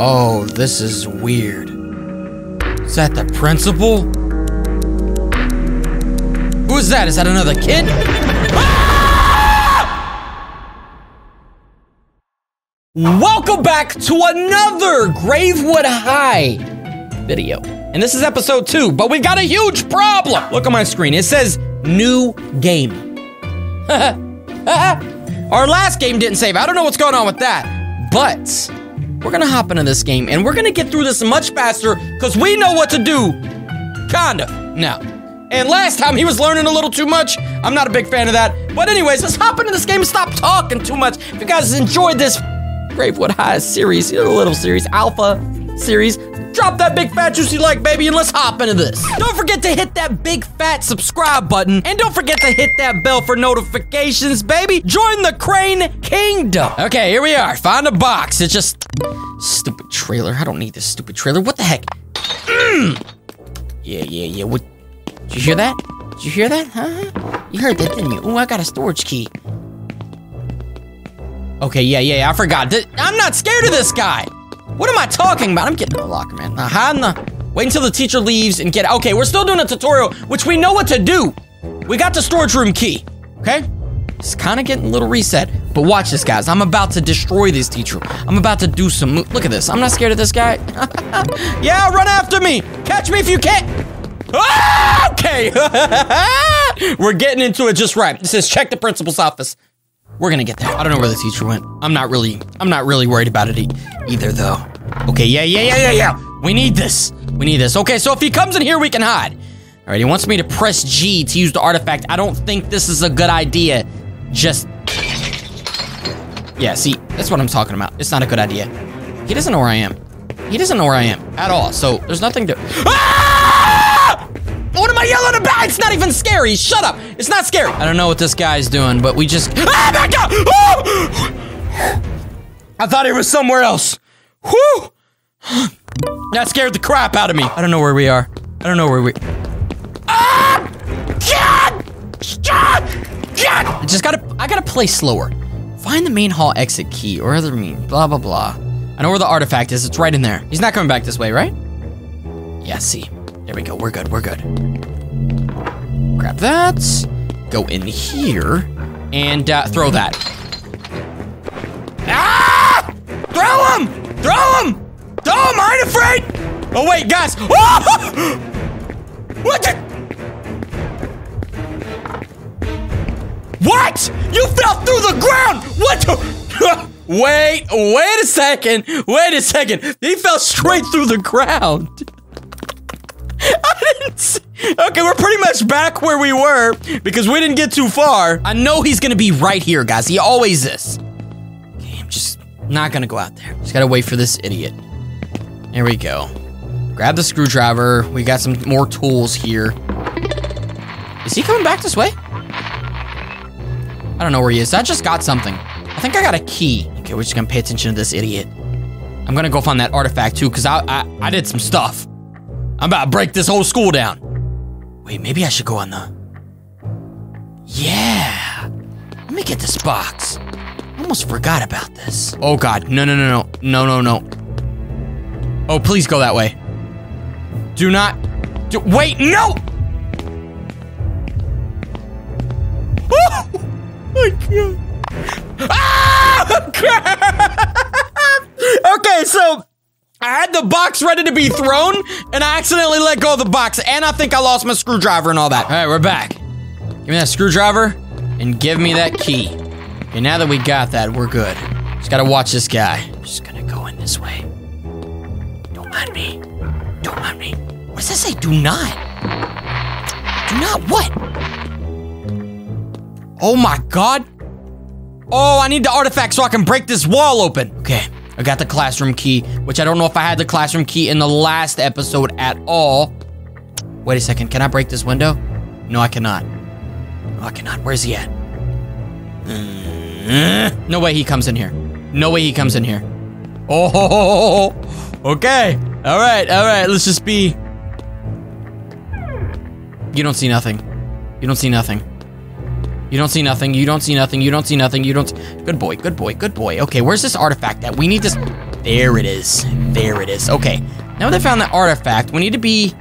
Oh, this is weird. Is that the principal? Who is that? Is that another kid? Ah! Welcome back to another Gravewood High video. And this is episode two, but we've got a huge problem. Look on my screen. It says new game. Our last game didn't save. I don't know what's going on with that. But we're gonna hop into this game and we're gonna get through this much faster because we know what to do. Kinda. Now. And last time he was learning a little too much. I'm not a big fan of that. But anyways, let's hop into this game and stop talking too much. If you guys enjoyed this Gravewood High series, little series, alpha series, drop that big fat juicy like baby and let's hop into this. Don't forget to hit that big fat subscribe button and don't forget to hit that bell for notifications, baby. Join the Crane Kingdom. Okay, here we are. Find a box. It's just stupid trailer. I don't need this stupid trailer. What the heck? Mm. Yeah, yeah, yeah. What? Did you hear that? Did you hear that? Huh? You heard that, didn't you? Oh, I got a storage key. Okay, yeah, yeah, yeah, I forgot. I'm not scared of this guy. What am I talking about? I'm getting in the locker, man. Now, hide the... Wait until the teacher leaves and get... Okay, we're still doing a tutorial, which we know what to do. We got the storage room key, okay? It's kind of getting a little reset. But watch this, guys. I'm about to destroy this teacher. I'm about to do some... Look at this. I'm not scared of this guy. yeah, run after me. Catch me if you can. Ah, okay. we're getting into it just right. It says check the principal's office. We're gonna get there. I don't know where the teacher went. I'm not really, I'm not really worried about it e either though. Okay, yeah, yeah, yeah, yeah, yeah. We need this. We need this. Okay, so if he comes in here, we can hide. All right, he wants me to press G to use the artifact. I don't think this is a good idea. Just, yeah, see, that's what I'm talking about. It's not a good idea. He doesn't know where I am. He doesn't know where I am at all, so there's nothing to, ah! What am I yelling about? It's not even scary. Shut up. It's not scary. I don't know what this guy's doing, but we just. Ah, back up! Oh! I thought he was somewhere else. Whew! That scared the crap out of me. I don't know where we are. I don't know where we. Ah! God! God! God! I just gotta. I gotta play slower. Find the main hall exit key, or other mean. Blah blah blah. I know where the artifact is. It's right in there. He's not coming back this way, right? Yeah. See. There we go. We're good. We're good. Grab that. Go in here and uh, throw that. Ah! Throw him! Throw him! Throw him! I afraid! Oh wait, guys! Oh! What the? What? You fell through the ground! What the? wait, wait a second. Wait a second. He fell straight through the ground. Okay, we're pretty much back where we were because we didn't get too far. I know he's gonna be right here, guys. He always is. Okay, I'm just not gonna go out there. Just gotta wait for this idiot. There we go. Grab the screwdriver. We got some more tools here. Is he coming back this way? I don't know where he is. I just got something. I think I got a key. Okay, we're just gonna pay attention to this idiot. I'm gonna go find that artifact too, because I, I I did some stuff. I'm about to break this whole school down. Wait, maybe I should go on the... Yeah. Let me get this box. I almost forgot about this. Oh God, no, no, no, no, no, no, no. Oh, please go that way. Do not, do, wait, no! Oh my God. Ah! okay, so I had the box ready to be thrown, and I accidentally let go of the box, and I think I lost my screwdriver and all that. All right, we're back. Give me that screwdriver, and give me that key. Okay, now that we got that, we're good. Just gotta watch this guy. Just gonna go in this way. Don't mind me. Don't mind me. What does that say? Do not. Do not what? Oh my god. Oh, I need the artifact so I can break this wall open. Okay. I got the classroom key, which I don't know if I had the classroom key in the last episode at all. Wait a second, can I break this window? No, I cannot. No, I cannot. Where's he at? Mm-hmm. No way he comes in here. No way he comes in here. Oh, okay. All right, all right. Let's just be. You don't see nothing. You don't see nothing. You don't see nothing. You don't see nothing. You don't see nothing. You don't. Good boy. Good boy. Good boy. Okay, where's this artifact at? We need this. There it is. There it is. Okay. Now that they found that artifact, we need to be...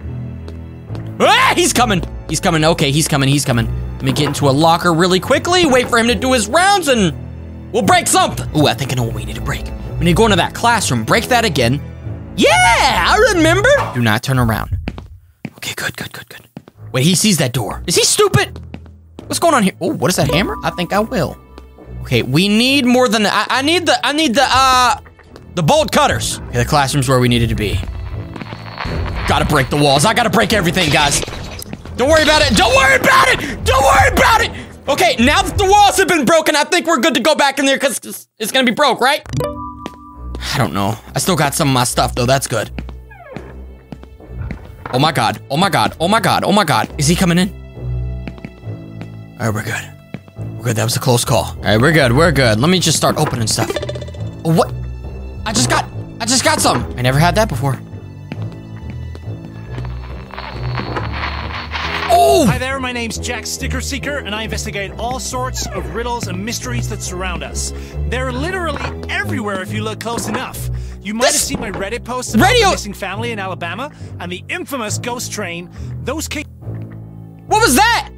Ah, he's coming. He's coming. Okay, he's coming. He's coming. Let me get into a locker really quickly, wait for him to do his rounds, and we'll break something. Ooh, I think I know what we need to break. We need to go into that classroom, break that again. Yeah, I remember. Do not turn around. Okay, good, good, good, good. Wait, he sees that door. Is he stupid? What's going on here? Oh, what is that hammer? I think I will. Okay, we need more than I, I need the I need the uh the bolt cutters. Okay, the classroom's where we needed to be. Gotta break the walls. I gotta break everything, guys. Don't worry about it. Don't worry about it. Don't worry about it. Okay, now that the walls have been broken, I think we're good to go back in there because it's gonna be broke, right? I don't know. I still got some of my stuff though. That's good. Oh my god. Oh my god. Oh my god. Oh my god. Is he coming in? All right, we're good. We're good. That was a close call. All right, we're good. We're good. Let me just start opening stuff. Oh, What? I just got. I just got some. I never had that before. Oh! Hi there, my name's Jack Sticker Seeker, and I investigate all sorts of riddles and mysteries that surround us. They're literally everywhere if you look close enough. You might This- have seen my Reddit post about Radio- the missing family in Alabama and the infamous ghost train. Those ca- What was that?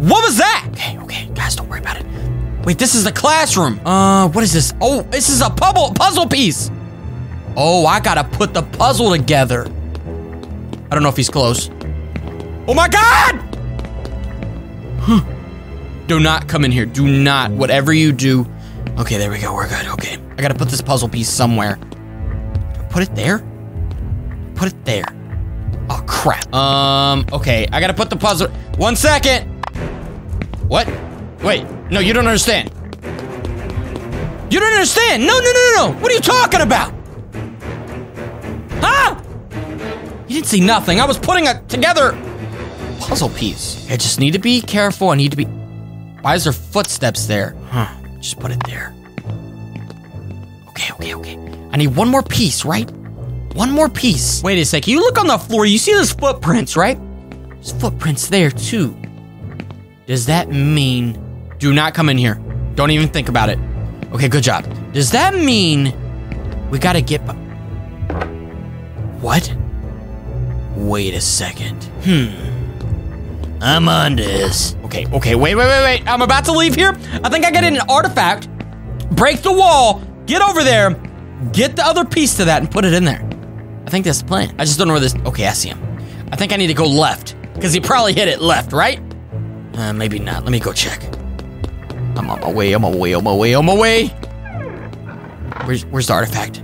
What was that? Okay, okay, guys, don't worry about it. Wait, this is the classroom. Uh, what is this? Oh, this is a puzzle puzzle piece. Oh, I gotta put the puzzle together. I don't know if he's close. Oh my god! Huh. Do not come in here. Do not. Whatever you do. Okay, there we go. We're good. Okay. I gotta put this puzzle piece somewhere. Put it there? Put it there. Oh crap. Um, okay, I gotta put the puzzle. One second. What? Wait, no, you don't understand. You don't understand. No, no, no, no, no. What are you talking about? Huh? You didn't see nothing. I was putting a together puzzle piece. I just need to be careful. I need to be. Why is there footsteps there? Huh. Just put it there. Okay, okay, okay. I need one more piece, right? One more piece. Wait a sec. You look on the floor. You see those footprints, right? There's footprints there too. Does that mean? Do not come in here. Don't even think about it. Okay, good job. Does that mean we gotta get? What? Wait a second. Hmm. I'm on this. Okay, okay, wait, wait, wait, wait. I'm about to leave here. I think I got an artifact. Break the wall. Get over there. Get the other piece to that and put it in there. I think that's the plan. I just don't know where this. Okay, I see him. I think I need to go left because he probably hit it left, right? Uh, maybe not. Let me go check. I'm on my way. I'm on my way. I'm On my way. I'm On my way. Where's Where's the artifact?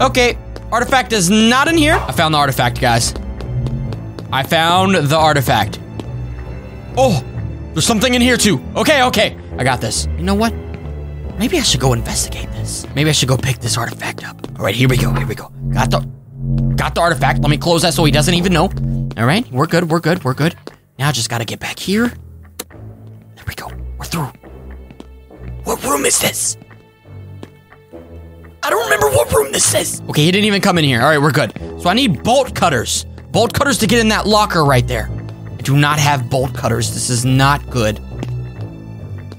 Okay, artifact is not in here. I found the artifact, guys. I found the artifact. Oh, there's something in here too. Okay, okay. I got this. You know what? Maybe I should go investigate this. Maybe I should go pick this artifact up. All right, here we go. Here we go. Got the got the artifact. Let me close that so he doesn't even know. All right, we're good. We're good. We're good. Now I just gotta get back here. We go. We're through. What room is this? I don't remember what room this is. Okay, he didn't even come in here. All right, we're good. So I need bolt cutters. Bolt cutters to get in that locker right there. I do not have bolt cutters. This is not good.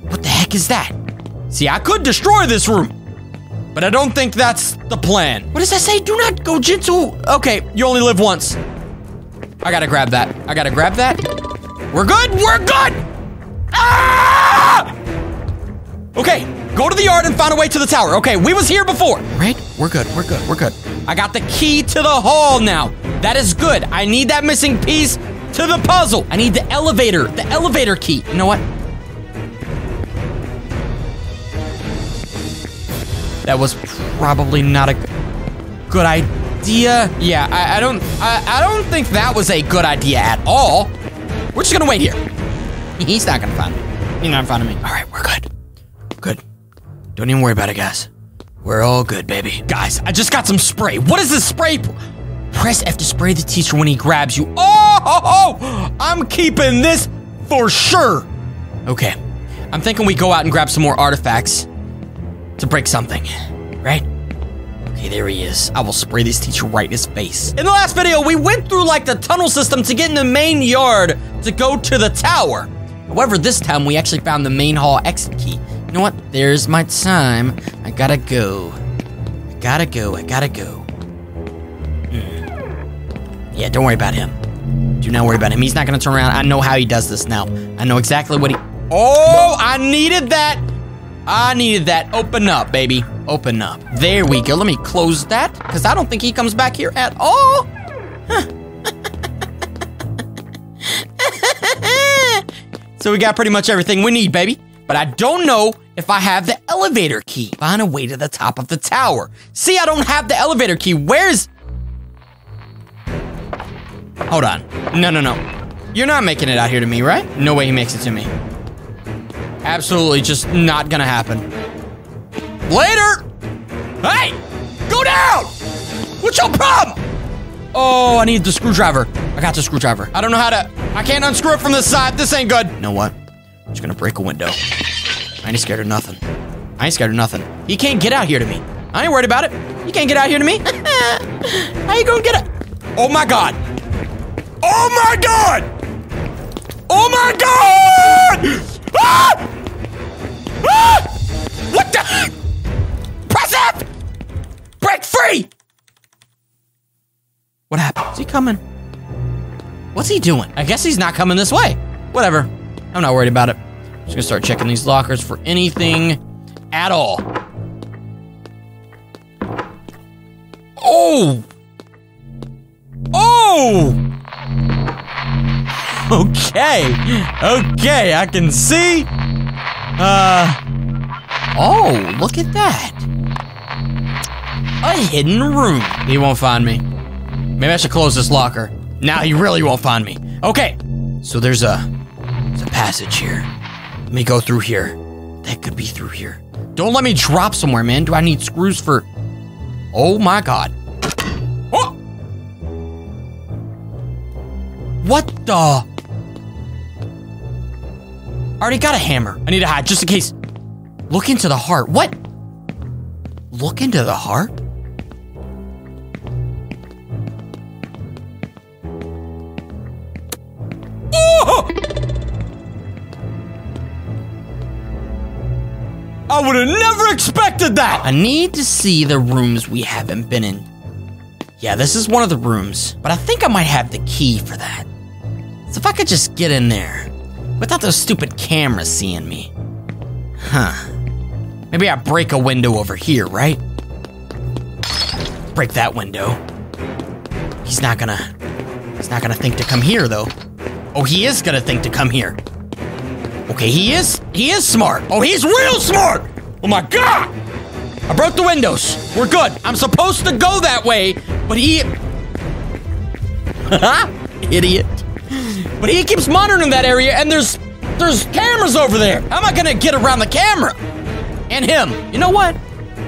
What the heck is that? See, I could destroy this room, but I don't think that's the plan. What does that say? Do not go gentle. Okay, you only live once. I gotta grab that. I gotta grab that. We're good. We're good. Ah! Okay, go to the yard and find a way to the tower. Okay, we was here before. Right? We're good. We're good. We're good. I got the key to the hall now. That is good. I need that missing piece to the puzzle. I need the elevator. The elevator key. You know what? That was probably not a good idea. Yeah, I, I don't. I, I don't think that was a good idea at all. We're just gonna wait here. He's not gonna find me. He's not finding me. All right, we're good. Good. Don't even worry about it, guys. We're all good, baby. Guys, I just got some spray. What is this spray? Press F to spray the teacher when he grabs you. Oh, ho, ho! I'm keeping this for sure. Okay. I'm thinking we go out and grab some more artifacts to break something, right? Okay, there he is. I will spray this teacher right in his face. In the last video, we went through like the tunnel system to get in the main yard to go to the tower. However, this time we actually found the main hall exit key. You know what? There's my time. I gotta go. I gotta go. I gotta go. Hmm. Yeah, don't worry about him. Do not worry about him. He's not gonna turn around. I know how he does this now. I know exactly what he. Oh, I needed that. I needed that. Open up, baby. Open up. There we go. Let me close that because I don't think he comes back here at all. So we got pretty much everything we need, baby. But I don't know if I have the elevator key. Find a way to the top of the tower. See, I don't have the elevator key. Where's... Hold on. No, no, no. You're not making it out here to me, right? No way he makes it to me. Absolutely just not gonna happen. Later! Hey! Go down! What's your problem? Oh, I need the screwdriver. I got the screwdriver. I don't know how to... I can't unscrew it from this side. This ain't good. You know what? I'm just gonna break a window. I ain't scared of nothing. I ain't scared of nothing. He can't get out here to me. I ain't worried about it. He can't get out here to me. How you gonna get it? Oh my god. Oh my god! Oh my god! Ah! Ah! What the? Press F! Break free! What happened? Is he coming? What's he doing? I guess he's not coming this way. Whatever. I'm not worried about it. I'm Just gonna start checking these lockers for anything at all. Oh! Oh! Okay. Okay, I can see. Uh. Oh, look at that. A hidden room. He won't find me. Maybe I should close this locker. Now he really won't find me. Okay. So there's a there's a passage here. Let me go through here. That could be through here. Don't let me drop somewhere, man. Do I need screws for Oh my god. Oh! What the? I Already got a hammer. I need a hat just in case. Look into the heart. What? Look into the heart? I would have never expected that! I need to see the rooms we haven't been in. Yeah, this is one of the rooms, but I think I might have the key for that. So if I could just get in there without those stupid cameras seeing me. Huh. Maybe I break a window over here, right? Break that window. He's not gonna. He's not gonna think to come here, though. Oh, he is gonna think to come here. Okay, he is. He is smart. Oh, he's real smart. Oh my god! I broke the windows. We're good. I'm supposed to go that way, but he. Idiot. But he keeps monitoring that area, and there's there's cameras over there. How am I gonna get around the camera? And him. You know what?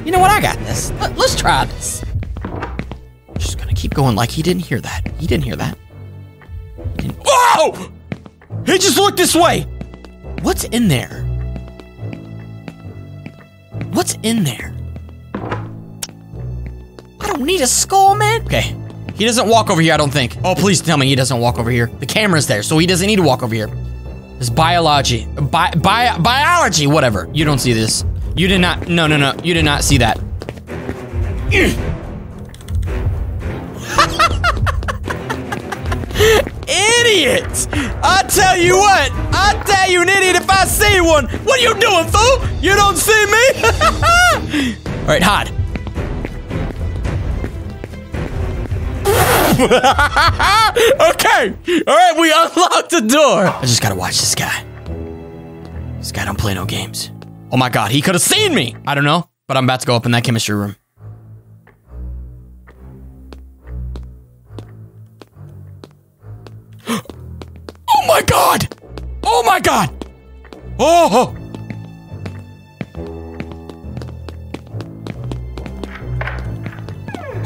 You know what? I got in this. Let, us try this. Just gonna keep going like he didn't hear that. He didn't hear that. He didn't... Whoa! He just looked this way. What's in there? What's in there? I don't need a skull, man. Okay. He doesn't walk over here, I don't think. Oh, please tell me he doesn't walk over here. The camera's there, so he doesn't need to walk over here. It's biology. Bi bi biology, whatever. You don't see this. You did not. No, no, no. You did not see that. idiot! I tell you what, I tell you an idiot if see one. What are you doing, fool? You don't see me? All right, hide. okay. All right, we unlocked the door. I just gotta watch this guy. This guy don't play no games. Oh my god, he could have seen me. I don't know, but I'm about to go up in that chemistry room. oh my god! Oh my god! Oh!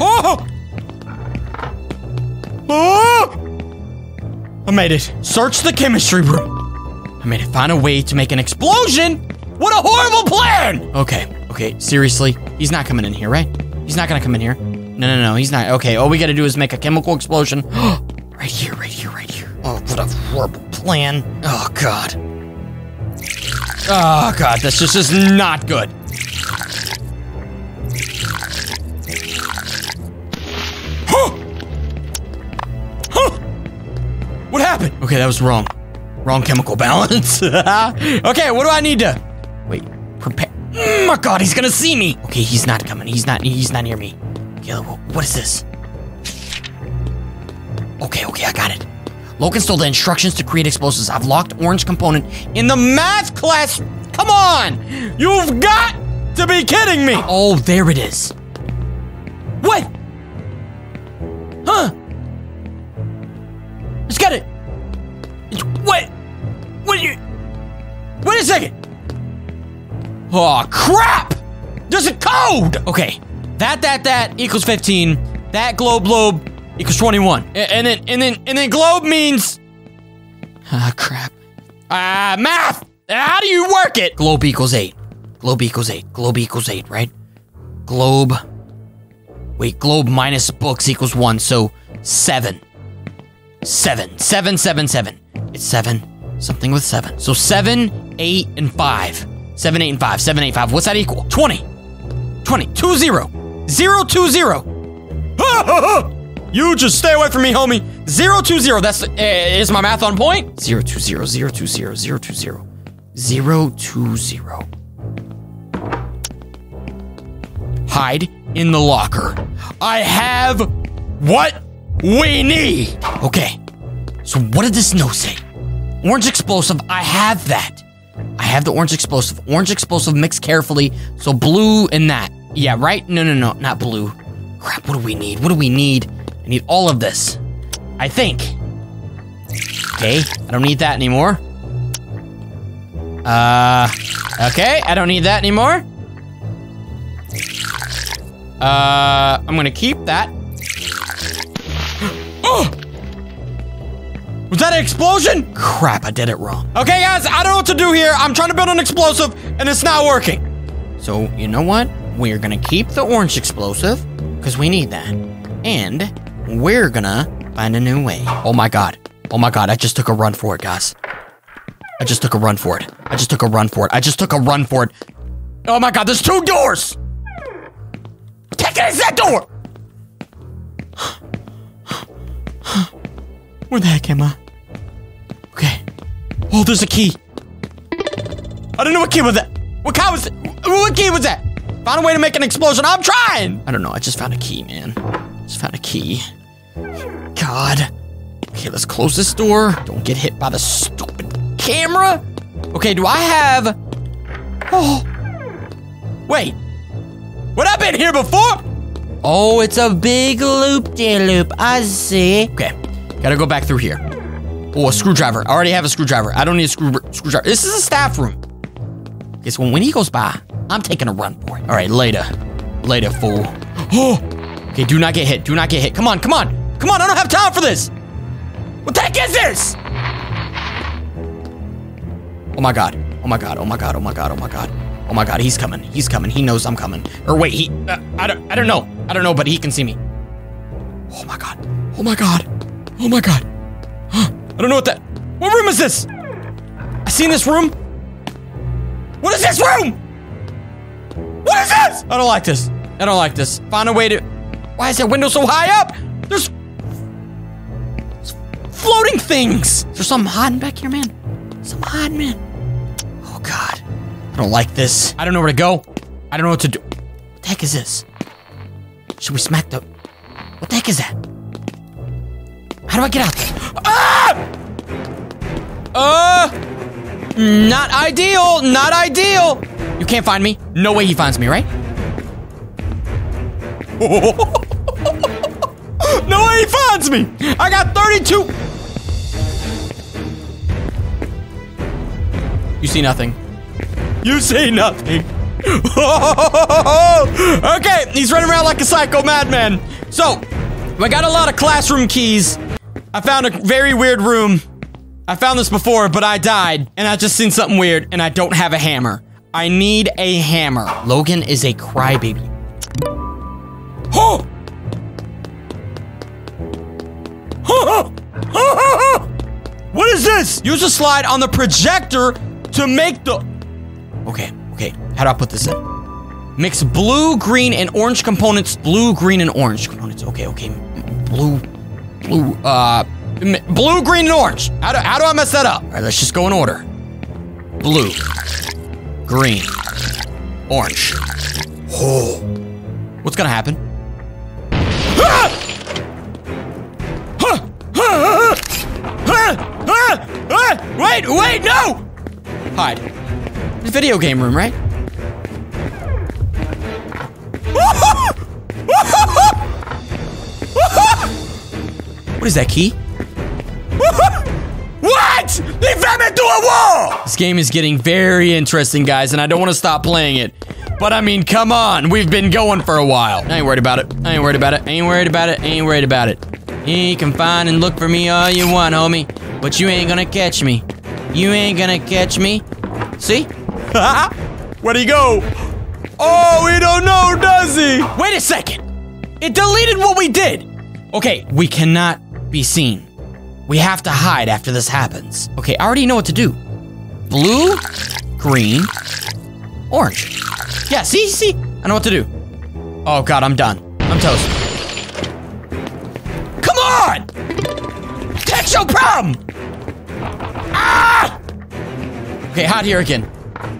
Oh! Oh! I made it. Search the chemistry room. I made it. Find a way to make an explosion. What a horrible plan! Okay, okay, seriously. He's not coming in here, right? He's not gonna come in here. No, no, no, he's not. Okay, all we gotta do is make a chemical explosion. right here, right here, right here. Oh, what a horrible plan. Oh, God. Oh god, this just is not good. Huh! Huh! What happened? Okay, that was wrong. Wrong chemical balance. okay, what do I need to... Wait, prepare... Oh my god, he's gonna see me! Okay, he's not coming. He's not He's not near me. Okay, what is this? Okay, okay, I got it. Logan stole the instructions to create explosives. I've locked orange component in the math class. Come on! You've got to be kidding me! Oh, there it is. What? Huh? Let's get it. What? What are you? Wait a second. Oh, crap! There's a code! Okay. That, that, that equals 15. That globe, globe equals 21. A- And then, and then, and then globe means. Ah, crap. Ah, math! How do you work it? Globe equals 8. Globe equals 8. Globe equals 8, right? Globe. Wait, globe minus books equals 1, so 7. 7. 7, 7, 7. It's 7. Something with 7. So 7, 8, and 5. 7, 8, and 5. 7, 8, 5. What's that equal? 20. 20. 2, 0. 0, 2, 0. You just stay away from me, homie. Zero two zero. That's uh, is my math on point? Zero two zero zero two zero zero two zero zero two zero. Hide in the locker. I have what we need. Okay. So what did this note say? Orange explosive. I have that. I have the orange explosive. Orange explosive mixed carefully. So blue and that. Yeah, right? No, no, no, not blue. Crap, what do we need? What do we need? I need all of this. I think. Okay, I don't need that anymore. Uh, okay, I don't need that anymore. Uh, I'm gonna keep that. oh! Was that an explosion? Crap, I did it wrong. Okay, guys, I don't know what to do here. I'm trying to build an explosive, and it's not working. So, you know what? We're gonna keep the orange explosive, because we need that. And we're gonna find a new way. Oh my god. Oh my god, I just took a run for it, guys. I just took a run for it. I just took a run for it. I just took a run for it. Oh my god, there's two doors! Take it, that door! Where the heck am I? Okay. Oh, there's a key. I don't know what key was that. What key was that? What key was that? Found a way to make an explosion. I'm trying. I don't know. I just found a key, man. Just found a key. God. Okay, let's close this door. Don't get hit by the stupid camera. Okay, do I have... Oh. Wait. What, I've been here before? Oh, it's a big loop-de-loop. I see. Okay, gotta go back through here. Oh, a screwdriver. I already have a screwdriver. I don't need a screw screwdriver. This is a staff room. Okay, so when he goes by, I'm taking a run for it. All right, later. Later, fool. Oh! Okay, do not get hit. Do not get hit. Come on, come on. Come on, I don't have time for this. What the heck is this? Oh my god. Oh my god. Oh my god. Oh my god. Oh my god. Oh my god, he's coming. He's coming. He knows I'm coming. Or wait, he uh, I don't I don't know. I don't know, but he can see me. Oh my god. Oh my god. Oh my god. Huh. I don't know what that What room is this? I seen this room. What is this room? What is this? I don't like this. I don't like this. Find a way to Why is that window so high up? There's floating things. Is there something hiding back here, man? Something hiding, man. Oh god. I don't like this. I don't know where to go. I don't know what to do. What the heck is this? Should we smack the... What the heck is that? How do I get out there? Ah! Uh... Not ideal. Not ideal. You can't find me. No way he finds me, right? no way he finds me. I got 32... You see nothing. You see nothing. okay, he's running around like a psycho madman. So, I got a lot of classroom keys. I found a very weird room. I found this before, but I died, and I just seen something weird, and I don't have a hammer. I need a hammer. Logan is a crybaby. Oh! What is this? Use a slide on the projector to make the... Okay, okay. How do I put this in? Mix blue, green, and orange components. Blue, green, and orange components. Okay, okay. Blue, blue, uh, Blue, green, and orange. How do, how do I mess that up? All right, let's just go in order. Blue, green, orange. Oh. What's gonna happen? Ah! Wait, wait, no! Hide. The video game room, right? What is that key? What? He fell into a wall! This game is getting very interesting, guys, and I don't want to stop playing it. But I mean, come on. We've been going for a while. I ain't worried about it. I ain't worried about it. I ain't worried about it. I ain't worried about it. You can find and look for me all you want, homie. But you ain't gonna catch me. You ain't gonna catch me. See? Where'd he go? Oh, we don't know, does he? Wait a second. It deleted what we did. Okay, we cannot be seen. We have to hide after this happens. Okay, I already know what to do. Blue, green, orange. Yeah, see, see? I know what to do. Oh god, I'm done. I'm toast. Come on! That's your problem! Okay, hide here again.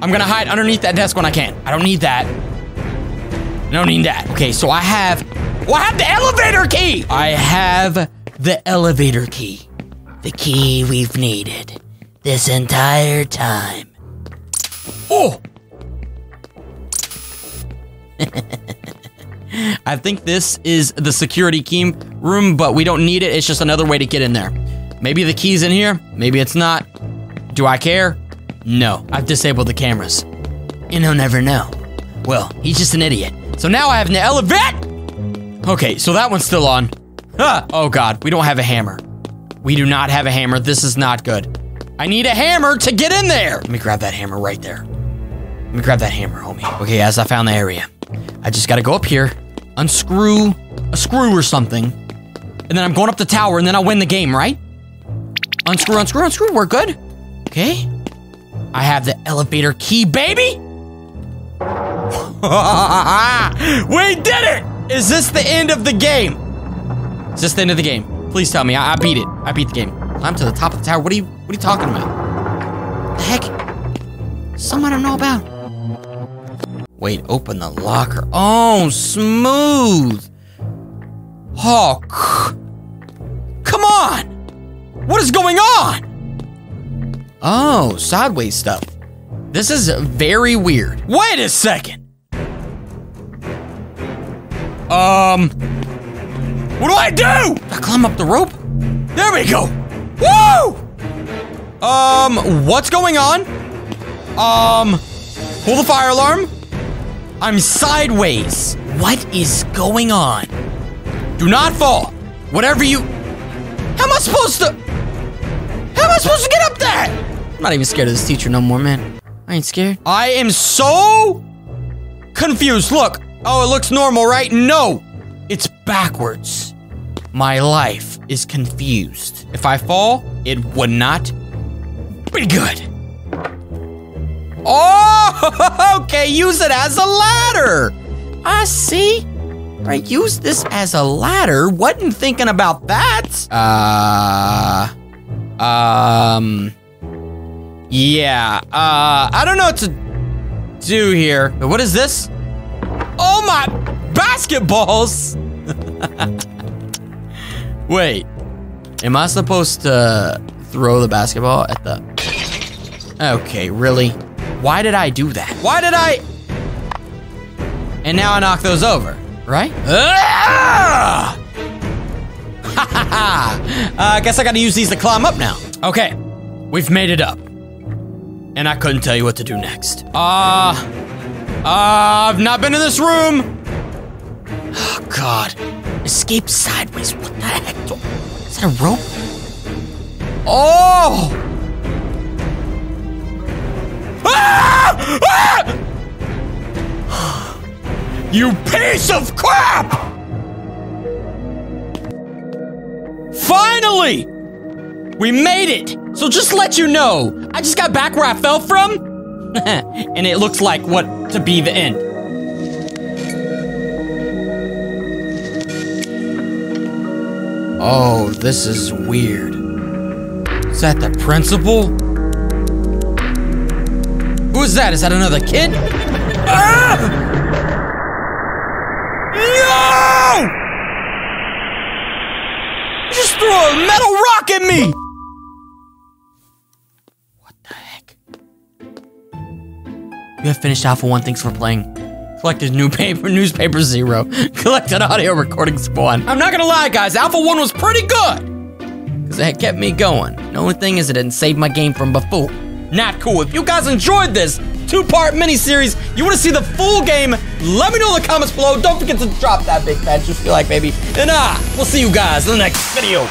I'm gonna hide underneath that desk when I can. I don't need that. I don't need that. Okay, so I have. Well, I have the elevator key! I have the elevator key. The key we've needed this entire time. Oh! I think this is the security key room, but we don't need it. It's just another way to get in there. Maybe the key's in here. Maybe it's not. Do I care? No. I've disabled the cameras. And he'll never know. Well, he's just an idiot. So now I have an elevator. Okay, so that one's still on. Oh god, we don't have a hammer. We do not have a hammer. This is not good. I need a hammer to get in there. Let me grab that hammer right there. Let me grab that hammer, homie. Okay, as I found the area. I just gotta go up here, unscrew a screw or something, and then I'm going up the tower, and then I'll win the game, right? Unscrew, unscrew, unscrew. We're good. Okay. I have the elevator key, baby. we did it! Is this the end of the game? Is this the end of the game? Please tell me. I, I beat it. I beat the game. Climb to the top of the tower. What are you what are you talking about? The heck? Something I don't know about. Wait, open the locker. Oh, smooth. Oh, come on. What is going on? Oh, sideways stuff. This is very weird. Wait a second. Um, what do I do? I climb up the rope? There we go. Woo! Um, what's going on? Um, pull the fire alarm. I'm sideways. What is going on? Do not fall. Whatever you. How am I supposed to? How am I supposed to get up there? I'm not even scared of this teacher no more, man. I ain't scared. I am so confused. Look. Oh, it looks normal, right? No. It's backwards. My life is confused. If I fall, it would not be good. Oh, okay, use it as a ladder. I see. Right, use this as a ladder. Wasn't thinking about that. Uh, um, yeah. Uh, I don't know what to do here. What is this? Oh my basketballs! Wait, am I supposed to throw the basketball at the? Okay, really? Why did I do that? Why did I? And now I knock those over, right? Ah! Ha ha ha! I guess I gotta use these to climb up now. Okay, we've made it up. And I couldn't tell you what to do next. Ah. Uh, uh, I've not been in this room. Oh, God. Escape sideways. What the heck? Is that a rope? Oh! Ah! Ah! you piece of crap! Finally! We made it! So just let you know, I just got back where I fell from, and it looks like what to be the end. Oh, this is weird. Is that the principal? Who is that? Is that another kid? Ah! No! You just threw a metal rock at me! You have finished Alpha 1. Thanks for playing. Collected new paper, newspaper zero. Collected audio recording spawn. I'm not gonna lie, guys. Alpha 1 was pretty good. Because it kept me going. The only thing is it didn't save my game from before. Not cool. If you guys enjoyed this two-part mini-series, you want to see the full game, let me know in the comments below. Don't forget to drop that big fat if you like, baby. And ah, we'll see you guys in the next video.